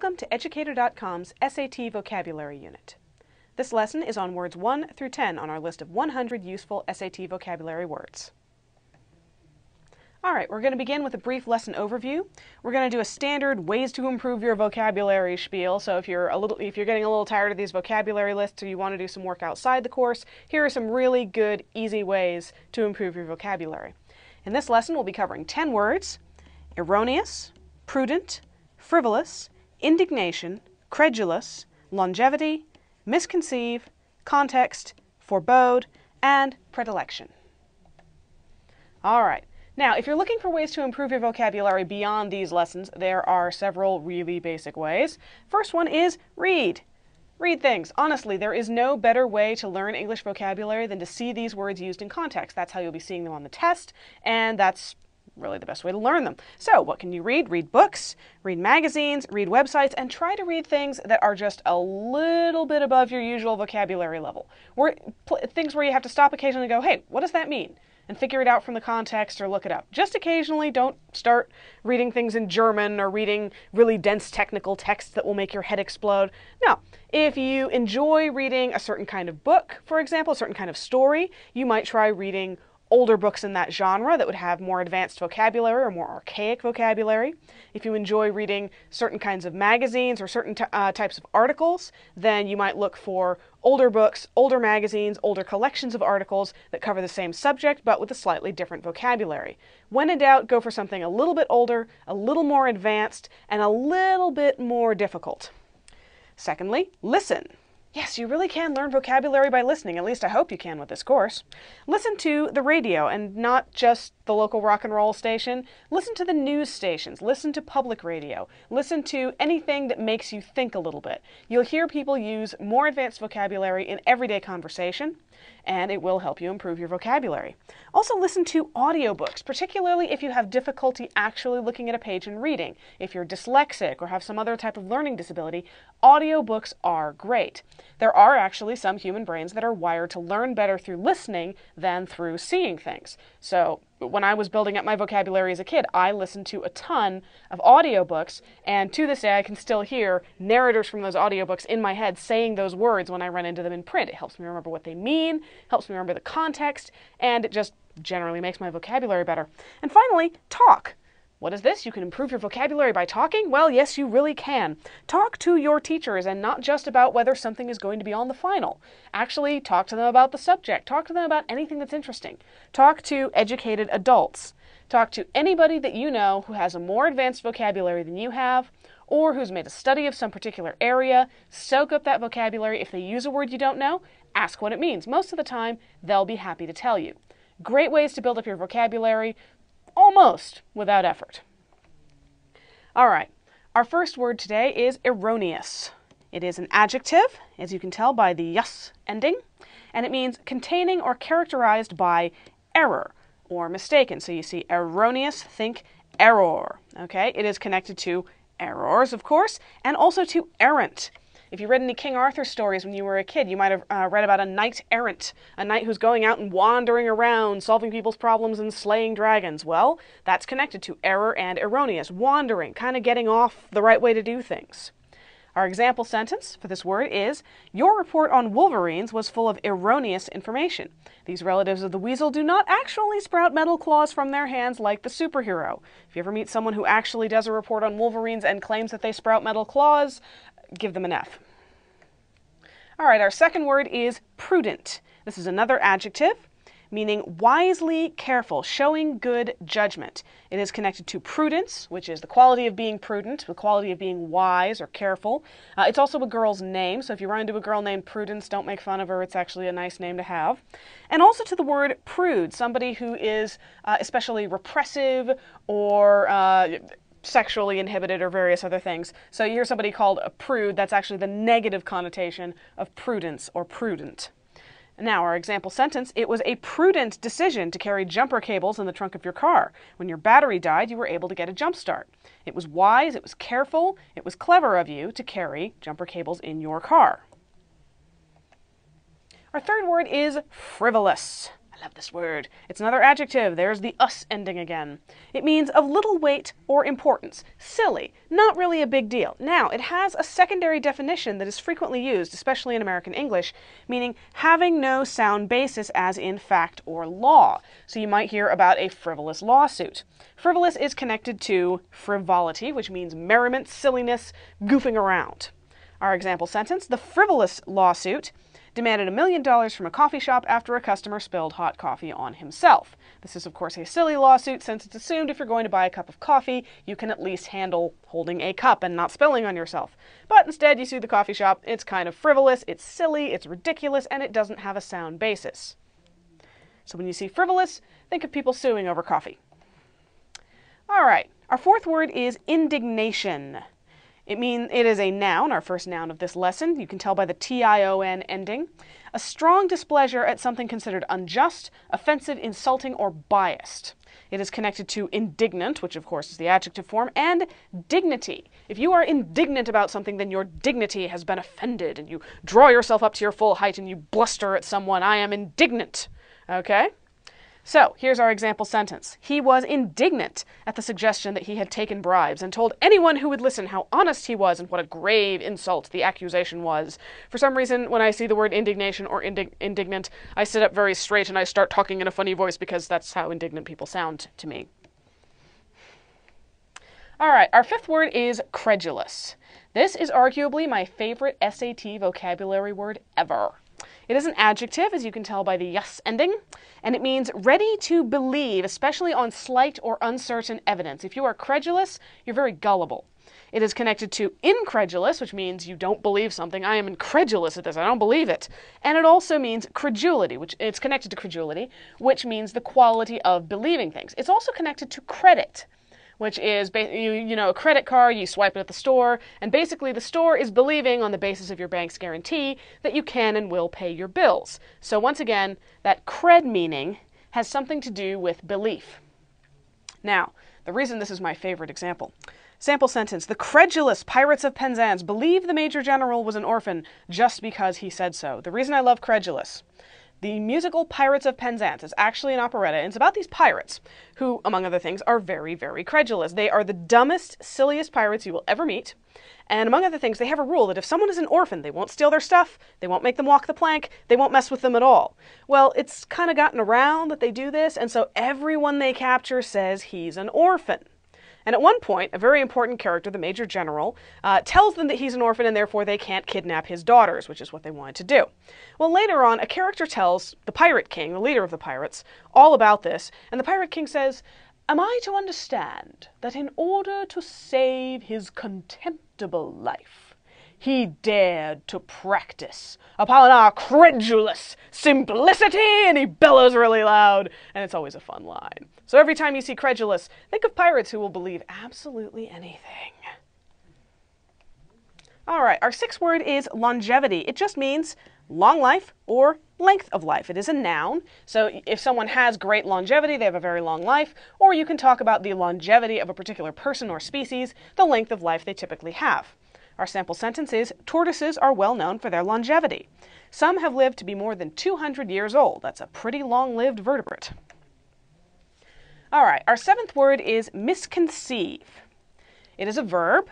Welcome to Educator.com's SAT Vocabulary Unit. This lesson is on words 1 through 10 on our list of 100 useful SAT vocabulary words. All right, we're going to begin with a brief lesson overview. We're going to do a standard ways to improve your vocabulary spiel. So if you're a little if you're getting a little tired of these vocabulary lists or you want to do some work outside the course, here are some really good easy ways to improve your vocabulary. In this lesson, we'll be covering 10 words: erroneous, prudent, frivolous, indignation, credulous, longevity, misconceive, context, forebode, and predilection. All right. Now, if you're looking for ways to improve your vocabulary beyond these lessons, there are several really basic ways. First one is read. Read things. Honestly, there is no better way to learn English vocabulary than to see these words used in context. That's how you'll be seeing them on the test, and that's really the best way to learn them. So, what can you read? Read books, read magazines, read websites, and try to read things that are just a little bit above your usual vocabulary level. Where, things where you have to stop occasionally and go, hey, what does that mean? And figure it out from the context or look it up. Just occasionally, don't start reading things in German or reading really dense technical text that will make your head explode. No, if you enjoy reading a certain kind of book, for example, a certain kind of story, you might try reading older books in that genre that would have more advanced vocabulary or more archaic vocabulary. If you enjoy reading certain kinds of magazines or certain uh, types of articles, then you might look for older books, older magazines, older collections of articles that cover the same subject but with a slightly different vocabulary. When in doubt, go for something a little bit older, a little more advanced, and a little bit more difficult. Secondly, listen. Yes, you really can learn vocabulary by listening. At least I hope you can with this course. Listen to the radio and not just the local rock and roll station. Listen to the news stations. Listen to public radio. Listen to anything that makes you think a little bit. You'll hear people use more advanced vocabulary in everyday conversation, and it will help you improve your vocabulary. Also, listen to audiobooks, particularly if you have difficulty actually looking at a page and reading. If you're dyslexic or have some other type of learning disability, audiobooks are great. There are actually some human brains that are wired to learn better through listening than through seeing things. So, when I was building up my vocabulary as a kid, I listened to a ton of audiobooks, and to this day, I can still hear narrators from those audiobooks in my head saying those words when I run into them in print. It helps me remember what they mean, helps me remember the context, and it just generally makes my vocabulary better. And finally, talk. What is this? You can improve your vocabulary by talking? Well, yes, you really can. Talk to your teachers and not just about whether something is going to be on the final. Actually, talk to them about the subject. Talk to them about anything that's interesting. Talk to educated adults. Talk to anybody that you know who has a more advanced vocabulary than you have or who's made a study of some particular area. Soak up that vocabulary. If they use a word you don't know, ask what it means. Most of the time, they'll be happy to tell you. Great ways to build up your vocabulary almost without effort. All right, our first word today is erroneous. It is an adjective, as you can tell by the yus ending, and it means containing or characterized by error or mistaken. So you see erroneous, think error. Okay, it is connected to errors, of course, and also to errant. If you read any King Arthur stories when you were a kid, you might have uh, read about a knight errant, a knight who's going out and wandering around, solving people's problems and slaying dragons. Well, that's connected to error and erroneous, wandering, kind of getting off the right way to do things. Our example sentence for this word is Your report on wolverines was full of erroneous information. These relatives of the weasel do not actually sprout metal claws from their hands like the superhero. If you ever meet someone who actually does a report on wolverines and claims that they sprout metal claws, give them an F. All right, our second word is prudent. This is another adjective meaning wisely careful, showing good judgment. It is connected to prudence, which is the quality of being prudent, the quality of being wise or careful. Uh, it's also a girl's name, so if you run into a girl named Prudence, don't make fun of her. It's actually a nice name to have. And also to the word prude, somebody who is uh, especially repressive or uh, sexually inhibited or various other things. So you hear somebody called a prude, that's actually the negative connotation of prudence or prudent. Now, our example sentence it was a prudent decision to carry jumper cables in the trunk of your car. When your battery died, you were able to get a jump start. It was wise, it was careful, it was clever of you to carry jumper cables in your car. Our third word is frivolous. I love this word. It's another adjective. There's the us ending again. It means of little weight or importance. Silly. Not really a big deal. Now, it has a secondary definition that is frequently used, especially in American English, meaning having no sound basis as in fact or law. So you might hear about a frivolous lawsuit. Frivolous is connected to frivolity, which means merriment, silliness, goofing around. Our example sentence, the frivolous lawsuit demanded a million dollars from a coffee shop after a customer spilled hot coffee on himself. This is, of course, a silly lawsuit since it's assumed if you're going to buy a cup of coffee, you can at least handle holding a cup and not spilling on yourself. But instead, you sue the coffee shop. It's kind of frivolous, it's silly, it's ridiculous, and it doesn't have a sound basis. So when you see frivolous, think of people suing over coffee. All right, our fourth word is indignation. It means it is a noun, our first noun of this lesson. You can tell by the T-I-O-N ending. A strong displeasure at something considered unjust, offensive, insulting, or biased. It is connected to indignant, which of course is the adjective form, and dignity. If you are indignant about something, then your dignity has been offended, and you draw yourself up to your full height and you bluster at someone. I am indignant. Okay? So here's our example sentence. He was indignant at the suggestion that he had taken bribes and told anyone who would listen how honest he was and what a grave insult the accusation was. For some reason, when I see the word indignation or indig- indignant, I sit up very straight and I start talking in a funny voice because that's how indignant people sound to me. All right, our fifth word is credulous. This is arguably my favorite SAT vocabulary word ever. It is an adjective, as you can tell by the yes ending, and it means ready to believe, especially on slight or uncertain evidence. If you are credulous, you're very gullible. It is connected to incredulous, which means you don't believe something. I am incredulous at this. I don't believe it. And it also means credulity, which it's connected to credulity, which means the quality of believing things. It's also connected to credit which is you, you know a credit card you swipe it at the store and basically the store is believing on the basis of your bank's guarantee that you can and will pay your bills. So once again that cred meaning has something to do with belief. Now the reason this is my favorite example. Sample sentence The credulous pirates of Penzance believe the Major General was an orphan just because he said so. The reason I love credulous the musical Pirates of Penzance is actually an operetta, and it's about these pirates who, among other things, are very, very credulous. They are the dumbest, silliest pirates you will ever meet. And among other things, they have a rule that if someone is an orphan, they won't steal their stuff, they won't make them walk the plank, they won't mess with them at all. Well, it's kind of gotten around that they do this, and so everyone they capture says he's an orphan. And at one point, a very important character, the Major General, uh, tells them that he's an orphan and therefore they can't kidnap his daughters, which is what they wanted to do. Well, later on, a character tells the Pirate King, the leader of the pirates, all about this, and the Pirate King says, Am I to understand that in order to save his contemptible life, he dared to practice upon our credulous simplicity, and he bellows really loud, and it's always a fun line. So every time you see credulous, think of pirates who will believe absolutely anything. All right, our sixth word is longevity. It just means long life or length of life. It is a noun, so if someone has great longevity, they have a very long life, or you can talk about the longevity of a particular person or species, the length of life they typically have. Our sample sentence is Tortoises are well known for their longevity. Some have lived to be more than 200 years old. That's a pretty long lived vertebrate. All right, our seventh word is misconceive. It is a verb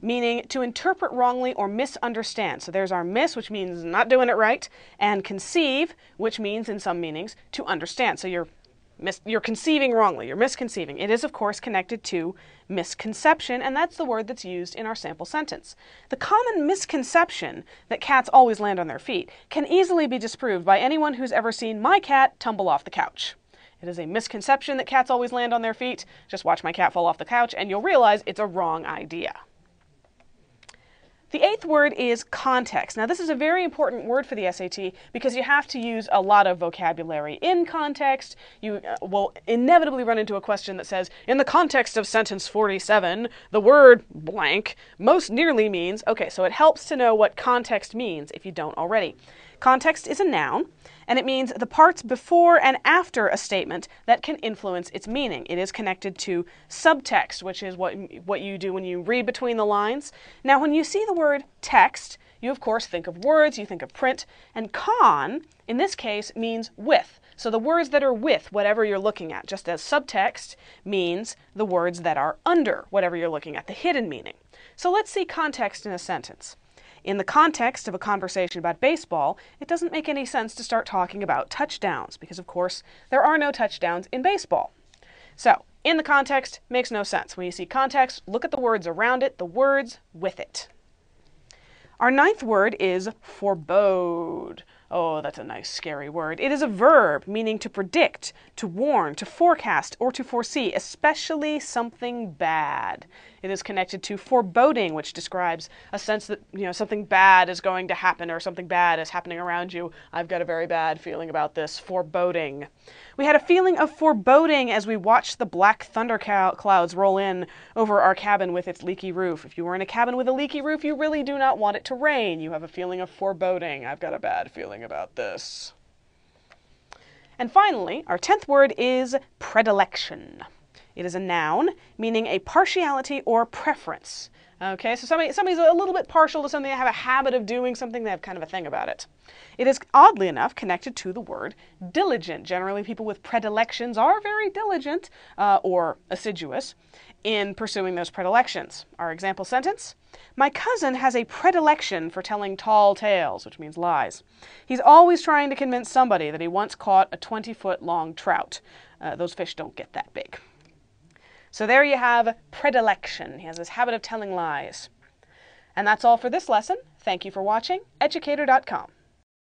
meaning to interpret wrongly or misunderstand. So there's our miss, which means not doing it right, and conceive, which means in some meanings to understand. So you're Mis- you're conceiving wrongly, you're misconceiving. It is, of course, connected to misconception, and that's the word that's used in our sample sentence. The common misconception that cats always land on their feet can easily be disproved by anyone who's ever seen my cat tumble off the couch. It is a misconception that cats always land on their feet. Just watch my cat fall off the couch, and you'll realize it's a wrong idea. The eighth word is context. Now, this is a very important word for the SAT because you have to use a lot of vocabulary. In context, you uh, will inevitably run into a question that says, in the context of sentence 47, the word blank most nearly means, okay, so it helps to know what context means if you don't already. Context is a noun, and it means the parts before and after a statement that can influence its meaning. It is connected to subtext, which is what, what you do when you read between the lines. Now, when you see the word text, you of course think of words, you think of print, and con, in this case, means with. So the words that are with whatever you're looking at, just as subtext means the words that are under whatever you're looking at, the hidden meaning. So let's see context in a sentence. In the context of a conversation about baseball, it doesn't make any sense to start talking about touchdowns because, of course, there are no touchdowns in baseball. So, in the context, makes no sense. When you see context, look at the words around it, the words with it. Our ninth word is forebode. Oh, that's a nice scary word. It is a verb meaning to predict, to warn, to forecast, or to foresee, especially something bad. It is connected to foreboding, which describes a sense that, you know, something bad is going to happen or something bad is happening around you. I've got a very bad feeling about this. Foreboding. We had a feeling of foreboding as we watched the black thunder clouds roll in over our cabin with its leaky roof. If you were in a cabin with a leaky roof, you really do not want it to rain. You have a feeling of foreboding. I've got a bad feeling about this. And finally, our tenth word is predilection. It is a noun meaning a partiality or preference. Okay, so somebody, somebody's a little bit partial to something, they have a habit of doing something, they have kind of a thing about it. It is oddly enough connected to the word diligent. Generally, people with predilections are very diligent uh, or assiduous in pursuing those predilections. Our example sentence My cousin has a predilection for telling tall tales, which means lies. He's always trying to convince somebody that he once caught a 20 foot long trout. Uh, those fish don't get that big. So there you have predilection. He has this habit of telling lies. And that's all for this lesson. Thank you for watching. Educator.com.